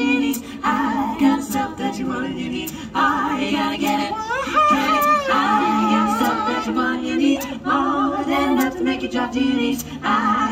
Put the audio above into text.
I got stuff that you want and you need. I gotta get it. Get it. I got stuff that you want and you need. More than enough to make you drop to your knees. I